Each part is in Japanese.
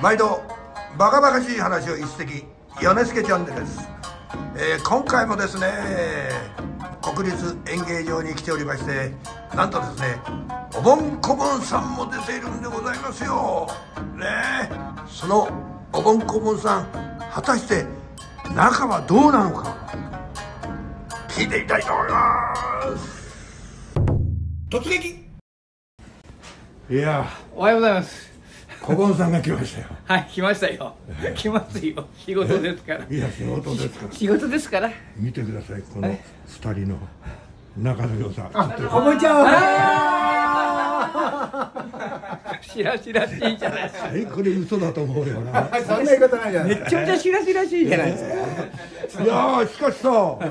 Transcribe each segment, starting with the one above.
毎度バカバカしい話を一席米助チャンネルです、えー今回もですね国立演芸場に来ておりましてなんとですねお盆こぼんさんも出ているんでございますよ。ねえそのお盆こぼんさん果たして中はどうなのか聞いてみたいと思います。突撃！いやおはようございます。こぼんさんが来ましたよはい、来ましたよ。来ますよ。仕事ですから。いや仕事ですから仕事ですから。見てくださいこの二人の仲の良さこぼんちゃん しらしらしいじゃないですか。えこれ嘘だと思うよな そんな言い方ないじゃないめっちゃめちゃしらしらしいじゃないですか。いやーしかしさ、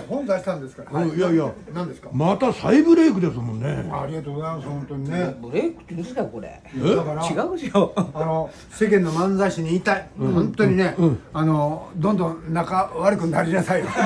本出したんですから、うんいやいや。何ですか？また再ブレイクですもんね。ありがとうございます本当にね。ブレイクって嘘だこれ。だから違うですよ。あの世間の漫才師に言いたい、本当にね、あのどんどん仲悪くなりなさいよ。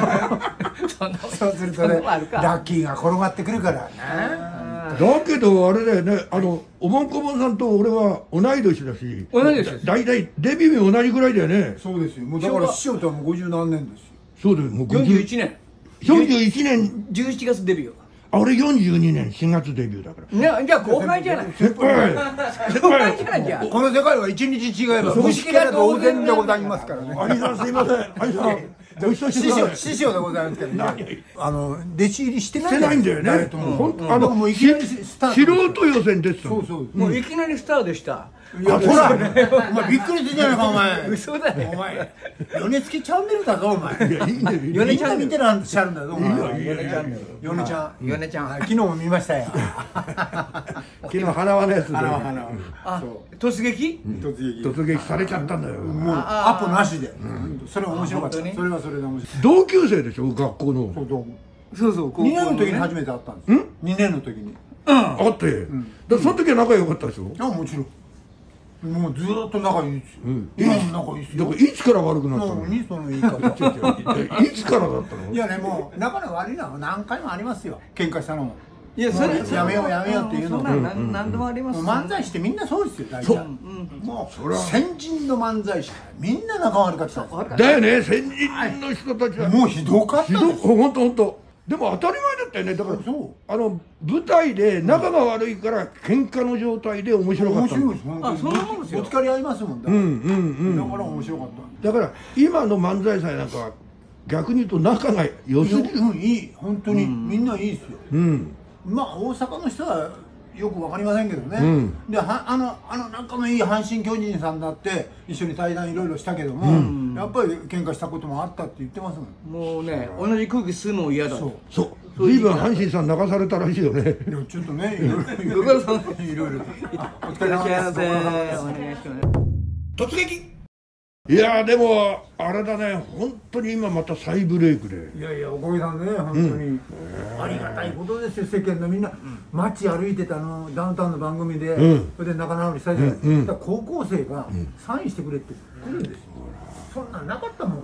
そうするとねラッキーが転がってくるからねだけどあれだよねあのおぼんこぼんさんと俺は同い年だし。同い年です。だいたいデビューも同じぐらいだよね。そうですよ。もうだから師匠とはもう50何年ですよ。そうだよもう四十一年。41年。十七月デビュー。あ俺42年4月デビューだから。ね、じゃあ後輩じゃない。先輩。後輩じゃないじゃん。この世界は一日違えば虫けら同然でございますからね。兄さんす。いません。兄さん師匠師匠でございますけどね。あの弟子入りしてないしてないんだよね。本当あの僕もいきなりスタート素人予選出てたの。そうそう。もういきなりスターでした。いや、ほら、お前びっくりしてんじゃないか、お前。嘘だよ。お前、米付きチャンネルだぞ、お前。いやいいん見てらっしゃるんだぞ、お前。ヨネちゃん。米ちゃん。ヨネちゃん。昨日も見ましたよ。昨日花輪のやつで花輪花輪。あそう、突撃？突撃。突撃されちゃったんだよもう、アポなしで。それは面白かった。それはそれで面白い。同級生でしょ学校のそう。そうそう。2年の時に初めて会ったんですよ。2年の時に。あって、だからその時は仲良かったでしょ？あ、もちろん。もうずーっと仲いいですよ。ん。今も仲いいですよ。だか。らいつから悪くなったの？もう、にその言い方。いつからだったの？いやね、もう、仲の悪いのは何回もありますよ。喧嘩したのも。いやそれもうやめようやめようっていうのそんなんなんなん。でもあります。もう漫才師ってみんなそうですよ大そう。体もう先人の漫才師みんな仲悪かった。んですだよね先人の人たちは。もうひどかったひどです本当本当でも当たり前だったよね。だからそう。あの舞台で仲が悪いから喧嘩の状態で面白か面ったの白いです。あそんなもんですよ。ぶつかり合いますもんだうんうんうん。だから面白かっただから今の漫才祭なんかは逆に言うと仲が良すぎる。うんいい。本当に。みんないいですよ。うん。まあ大阪の人はよくわかりませんけどね、うん。ではあのあの仲のいい阪神・巨人さんだって一緒に対談いろいろしたけども、やっぱり喧嘩したこともあったって言ってますもん。もうね、同じ空気吸うのも嫌だ。そう。そう。随分阪神さん泣かされたらしいよね。いやちょっとねいろいろいろいろいろいろお疲れ様です。お願いします。突撃いやーでもあれだね本当に今また再ブレイクで。いやいやおかげさんでね本当に、ありがたいことですよ世間のみんな、街歩いてたあのダウンタウンの番組で、うん。それで仲直りしたじゃない、うんうん。だから高校生がサインしてくれって来るんですよ、そんなんなかったもん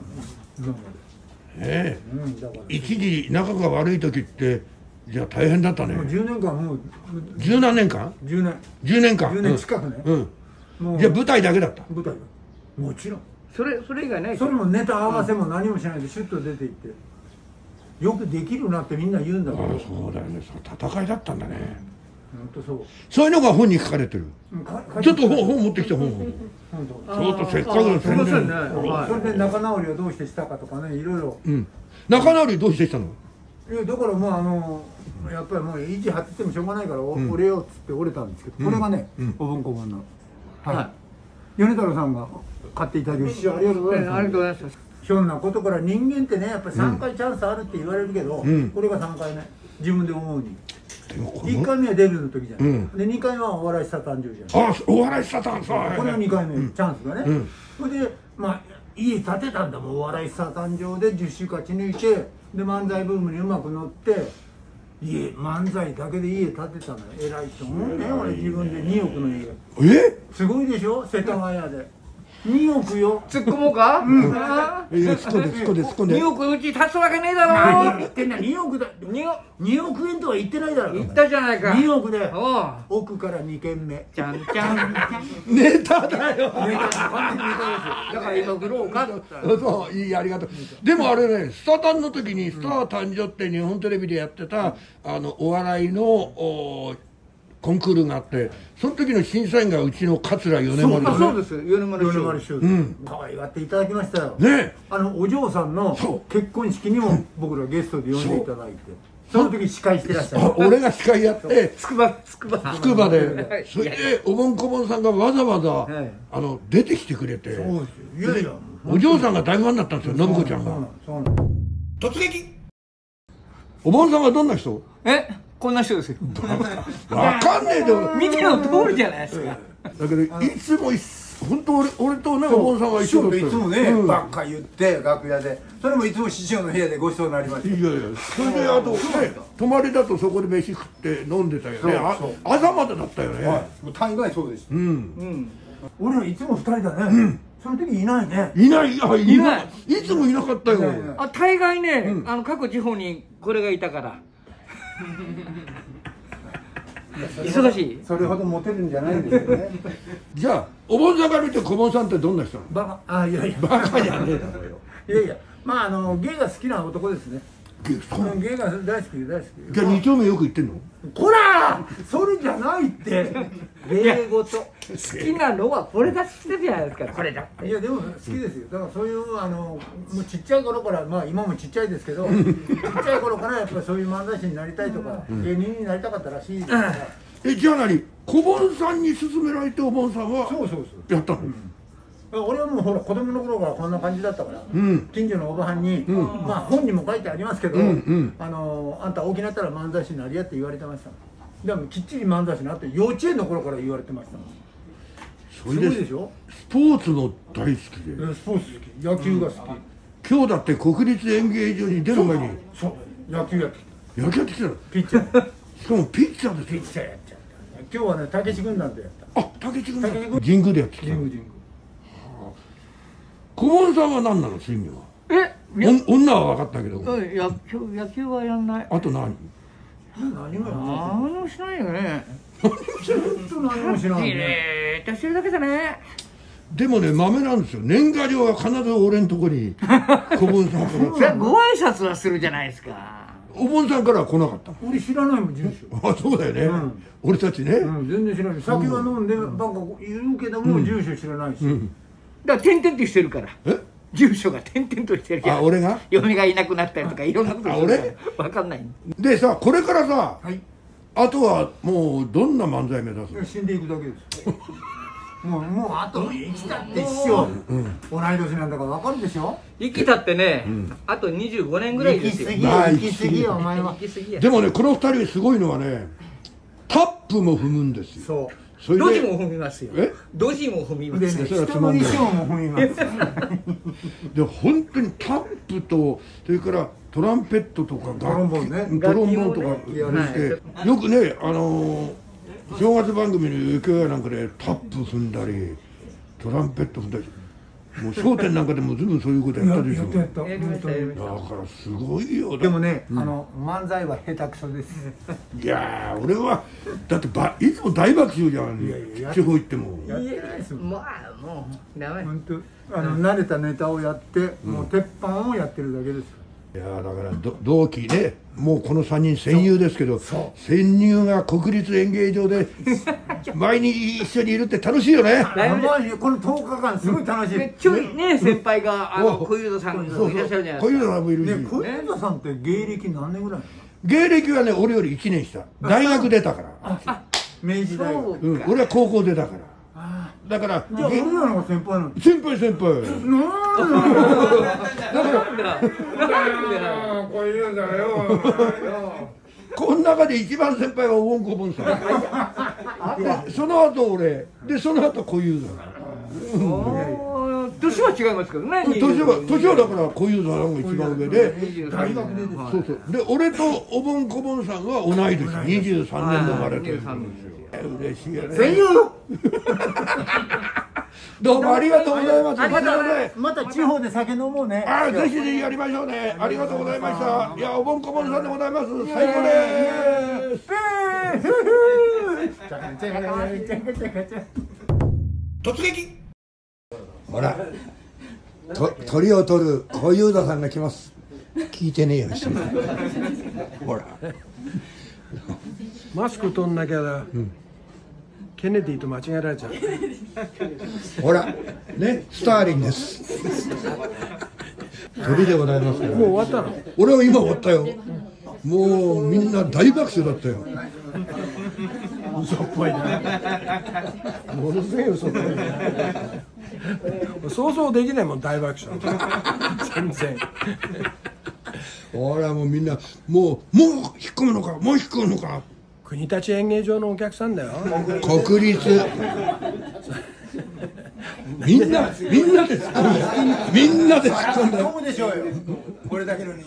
今まねで、うん、だから。一時仲が悪い時ってじゃあ大変だったね。もう10年間もう。十何年間？10年。10年間。10年近くね、うん、もうじゃあ舞台だけだった？舞台がもちろんそれそれ以外ないそれもネタ合わせも何もしないでシュッと出ていって。よくできるなってみんな言うんだけどああそうだよね。そう戦いだったんだね。本当そう。そういうのが本に書かれてる。ちょっと本本持ってきて本。本当。ちょっとせっかくの宣すいませんね。伝はい。それで仲直りはどうしてしたかとかねいろいろ。うん。仲直りどうしてしたの？いやだからもうあのやっぱりもう意地張っててもしょうがないから、折れようっつって折れたんですけど、これがね、うん。おぼんこぼんの。はい、は米太郎さんが買っていただき師匠ありがとうございえますありがとうございます。ひょんなことから人間ってねやっぱり3回チャンスあるって言われるけど、うん。これが3回目。自分で思うに。でもこ1の回目はデビューの時じゃない、うん。で2回目はお笑いスター誕生じゃないあお笑いしたたんさこれが2回目、チャンスがね、うん。それでまあ家建てたんだもん。お笑いスター誕生で10週勝ち抜いてで漫才ブームにうまく乗って家漫才だけで家建てたのよ偉いと思うんだよ俺自分で2億の家。え？すごいでしょ？世田谷で2億よ。突っ込もうか？あいや突っ込んで突っ込んで突っ込んーで。2億うち立つわけねえだろ。何？言ってんだ2億だ？2億？2億円とは言ってないだろ。言ったじゃないか。2億で。奥から2軒目。ちゃんちゃん。ネタだよ。完全にネタです。よだから今売ろうかそういいありがとう。でもあれねスタータンの時に「スター誕生」って日本テレビでやってたあのお笑いのおコンクールがあってその時の審査員がうちの桂米丸あでねそうです。米丸米師匠。丸師匠可愛がっていただきましたよ。ね。あのお嬢さんのそう。結婚式にも僕らゲストで呼んでいただいてその時司会してらっしゃる。あ俺が司会やってつくばつくばつくばでそれでおぼんこぼんさんがわざわざい。あの出てきてくれて。そうですよ。いやいや。お嬢さんが大ファンだったんですよ信子ちゃんが。突撃。お盆さんはどんな人？え？こんな人ですよ。わかんねえでも。見ての通りじゃないですか。だけどいつもい本当俺俺とねお盆さんは一緒だったいつもね、うん。ばっか言って楽屋で。それもいつも師匠の部屋でご馳走になりましたいやいやそれであとね泊まりだとそこで飯食って飲んでたよね。朝までだったよね、はい。もう大概そうです。うん。うん俺らいつも二人だね、その時いないね。いない。あいい。なない。いいつもいなかったよ。いない。いない。あ大概ね、あの各地方にこれがいたから忙しい？それほどモテるんじゃないんですよね。じゃあお盆さんから見て小盆さんってどんな人なの？バカ。あいやいや。バカじゃねえだろよ。いやいや。まああの芸が好きな男ですねげそう。うん芸が大好き大好き。じゃあ二丁目よく行ってんの？こら！それじゃないって。芸事。好きなのはこれだしてるじゃないですか。これだいやでも好きですよ。だからそういうあのもうちっちゃい頃からまあ今もちっちゃいですけど ちっちゃい頃からやっぱそういう漫才師になりたいとか、芸人になりたかったらしいですから、えじゃあ何？小盆さんに勧められてお盆さんはそうそうそう。やったの？俺はもうほら子供の頃からこんな感じだったから、ん。近所のおばはんに、まあ本にも書いてありますけど、うんうん。あのあんた大きなったら漫才師になりやって言われてましたでもきっちり漫才師になって幼稚園の頃から言われてましたそれです。ごいでしょ？スポーツも大好きで。えスポーツ好き。野球が好き、今日だって国立演芸場に出る前に。そう。野球やってき野球やってきたの？たピッチャー。しかもピッチャーですよ。ピッチャーやっちゃった。今日はね武志軍団でやった。あ竹内君だ竹内君神宮でやってきた神宮神小盆さんは何なの趣味は？え女は分かったけど。うん野球野球はやんない。あと何？宮何もや何もしないよね。ずっと何もしない。きねれいとしてるだけだね。でもね豆なんですよ。年賀状は必ず俺んとこに 小盆さんから。ご挨拶はするじゃないですか。お盆さんからは来なかった。俺知らないもん住所。あそうだよね、うん。俺たちね、うん全然知らない。酒は飲んでバカ言うけども住所知らないし、だから点々としてるから。え？住所が点々としてるから。あ俺が？嫁がいなくなったりとかいろんなことするあから。分かんない。でさこれからさはい。あとはもうどんな漫才目指すの？死んでいくだけです。もうもうあと生きたって師匠、同い年なんだから分かるでしょ？生きたってね、あと25年ぐらいですよ。生きすぎまあよ生きすぎよお前は。生きすぎや。でもねこの二人すごいのはねタップも踏むんですよ。そそれでドジも踏みますよ。え？ドジも踏みますねそれはつ人のまんない。衣装も踏みます。で本当にタップとそれからトランペットとかトロンボーンね。トロンボーンとか楽器をね。してよくねあのー正月番組の余興やなんかでタップ踏んだりトランペット踏んだりもう『笑点』なんかでも随分そういうことやったでしょ。やったやった。やりましたやりましだからすごいよ。でもね、あの漫才は下手くそです。いやー俺はだってばいつも大爆笑じゃん。いやいや地方行っても。いですもんまあもうダメ。本当。あの慣れたネタをやって、もう鉄板をやってるだけですいやーだからど同期ねもうこの3人戦友ですけどそ戦友が国立演芸場で 毎日一緒にいるって楽しいよね。この10日間すごい楽しい。でちょいね先輩があのお小遊三さんそういらっしゃるじゃない小遊ですか。三さんもいるし、ね小遊三さんって芸歴何年ぐらい芸歴はね俺より1年下。大学出たから、明治大学。そううん、か俺は高校出たから。あだからじゃあ俺げらの方が先輩なの？先輩先輩。なんなんだなんだだ小遊三よこの中で一番先輩はウォンコボンさん。でその後俺。でその後小遊三。年は違いますけどね年は年はだから小遊三が一番上で。23大学でそうそう。で俺とおぼんこぼんさんは同い年。23年生まれてる。23年ですよ嬉しいよね。どうもありがとうございます。ます。また地方で酒飲もうね。ああぜひぜひやりましょうね。ありがとうございました。いやおぼんこぼんさんでございます。最高です突撃。ほら。と鳥を取る小遊三さんが来ます。聞いてねえよほらマスク取んなきゃだ、ケネディと間違えられちゃう。ほらねスターリンです。鳥でございますからもう終わったの？俺は今終わったよ。もうみんな大爆笑だったよ。嘘っぽいな。ものすごい嘘っぽいな想像できないもん大爆笑。全然。ほらもうみんなもうもう引っ込むのかもう引っ込むのか国立演芸場のお客さんだよ。国立。みんなみんなで突っ込んだみんなで突っ込んだ飲むでしょうよ。これだけの人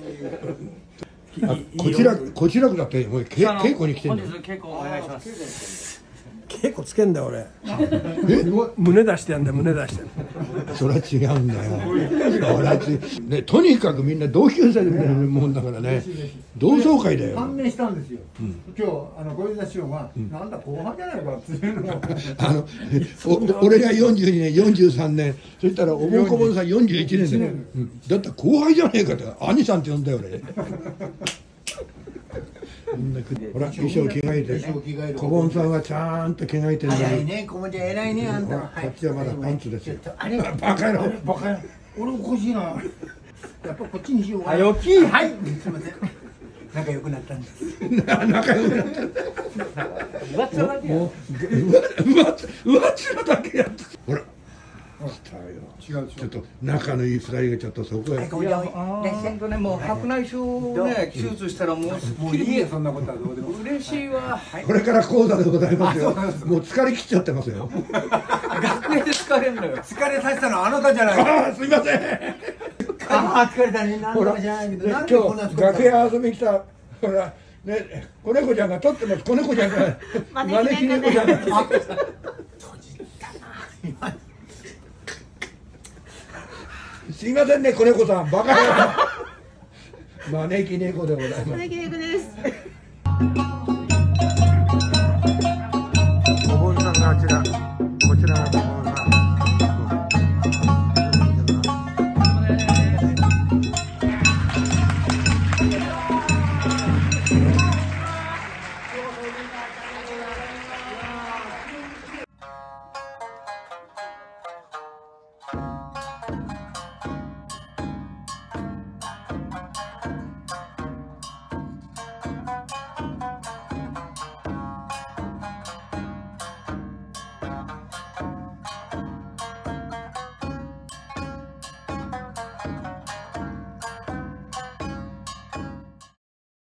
間。あこちらこちらだってもうけ稽古に来てんだよ。本日稽古お願いします稽古つけんだよ俺。え？胸出してやんだよ胸出して。それは違うんだよ。それは違う。ねとにかくみんな同級生みたいなもんだからね。同窓会だよ。判明したんですよ、今日あの小遊三師匠が、なんだ後輩じゃないかっていうのを。あのお俺が42年43年。そしたらおぼんこぼんさん41年で、うん。だったら後輩じゃねえかって兄さんって呼んだよ俺ほら衣装着替え衣装着替えるて。小盆さんはちゃんと着替えてるの偉いにね小文ちゃん偉いねあんた。こっちはまだパンツですよ。あれ？バカ野郎。バカ野郎。俺おかしいな。やっぱこっちにしよう。かなあよきはい。すいません。仲良くなったんです。な 仲良くなって上っ面だけや。ほら来たよ違うちょっと仲のいい二人がちょっとそこへ。ょいや本当ねもう白内障をね手術したらもうすもっきりういいよそんなことはどうでも。嬉しいわ。これから講座でございますよ。もう疲れ切っちゃってますよ。学園で疲れるのよ。疲れさせたのはあなたじゃない。かああすいません。ああ疲れたね。なんほら、とかじゃないけねどなんで今日楽屋遊びに来たほらね子猫ちゃんが撮ってます。子猫ちゃんが。招き猫ちゃんがすいませんね子猫さん。バカ野郎 招き猫でございます。招き猫です。